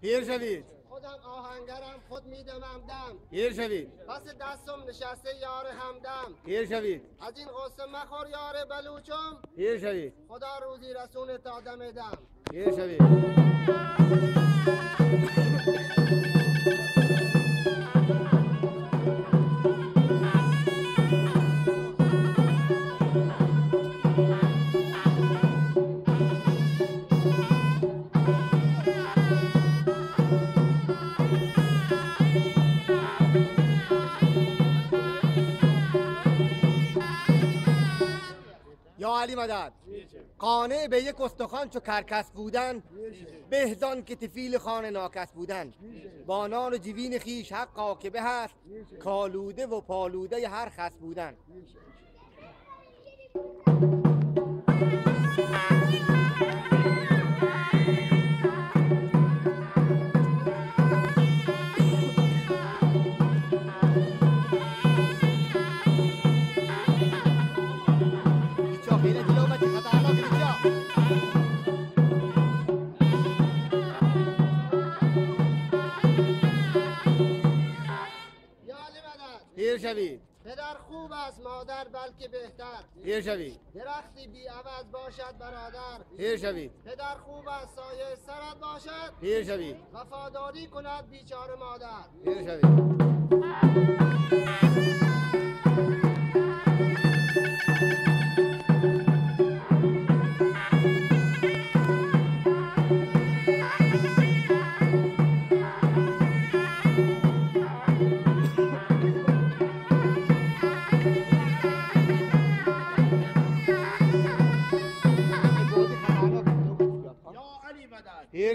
پیر شوید. خودم آهنگرم خود میدمم دم پیر شوید. پس دستم نشسته یار همدم. پیر شوید. از این غصه مخور یار بلوچم. پیر شوید. خدا روزی رسون تا دم دم. پیر شوید. علی مدد قانع به یک استخوان چو کرکس بودن بهزان که تفیل خانه ناکس بودن بانان و جوین خیش حقا که به هست کالوده و پالوده هر خس بودن شوید. پدر خوب است مادر بلکه بهتر. پیر شوید. درختی بی عوض باشد برادر. پیر شوید. پدر خوب است سایه سرت باشد. پیر شوید. وفاداری کند بیچاره مادر. پیر شوید.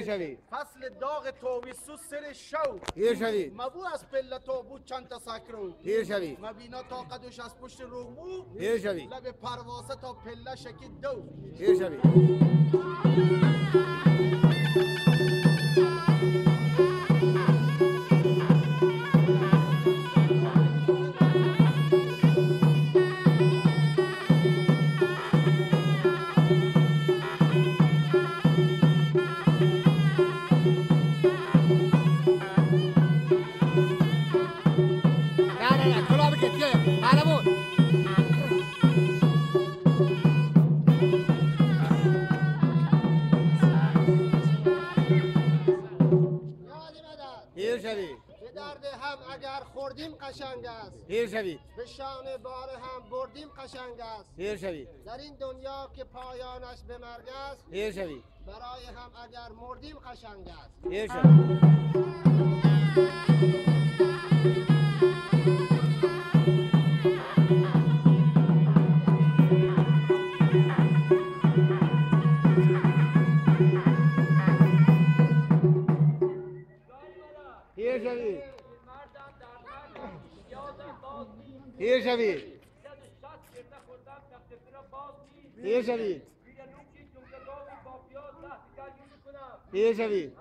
شوید. فصل داغ توبیسو سر شو. پیر شوید. مبو از پله تو بود چند تا سکرو پیر شوید. مبینا تا قدوش از پشت رومو پیر شوید. لب پرواسه تا پله شکید دو. پیر شوید. قشنگ است. پیر شوید به شان بار هم بردیم قشنگ است. شوید در این دنیا که پایانش به مرگ است شوید برای هم اگر مردیم قشنگ است. شوید پیر شوید پیر شوید پیر شوید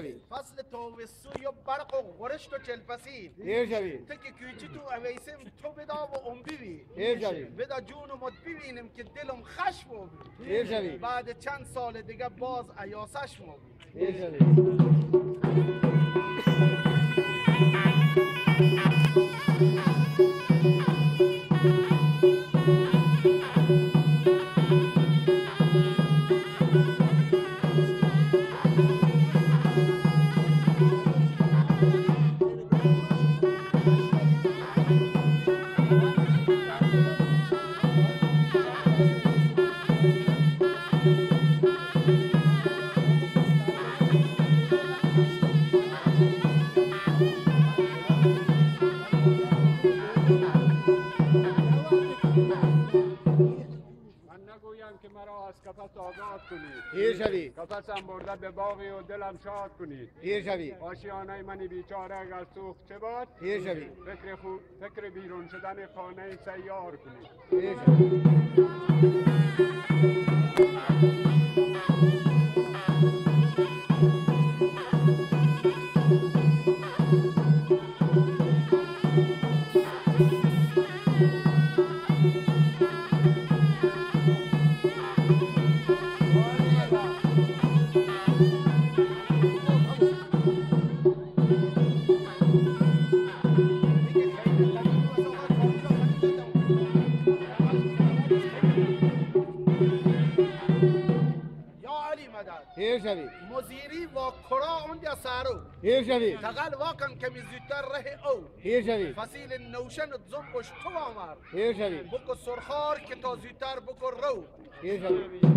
شوید فصل توبیسو یا برق و غرشت و چلپسید پیر شوید تکی کوچی تو اویسم تو بدا و ام بیوی. پیر شوید بدا جونمت ببینیم که دلم خشم و بی. پیر شوید بعد چند سال دیگه باز ایاسش مو بی. پیر آزاد کنید. پیر شوید برده به باغی و دلم شاد کنید. پیر شوید آشیانه منی بیچاره اگر سوخت چه باد؟ پیر شوید فکر, خو... فکر بیرون شدن خانه سیار کنید. پیر شوید شوید. مزیری و کرا اونجا سارو. پیر شوید. تقل واکن کمی زودتر ره او. پیر شوید. فصیل نوشن زنبش تو آمر. پیر شوید. بکو سرخار که تا زودتر بکو رو. پیر شوید.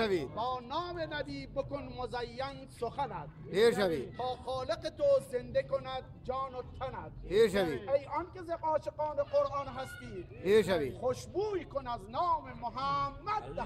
شوید با نام نبی بکن مزین سخنت. پیر شوید تا خالق تو زنده کند جان و تنت. پیر شوید ای آن که ز عاشقان قرآن هستی. پیر شوید خوشبوی کن از نام محمد.